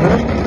Huh?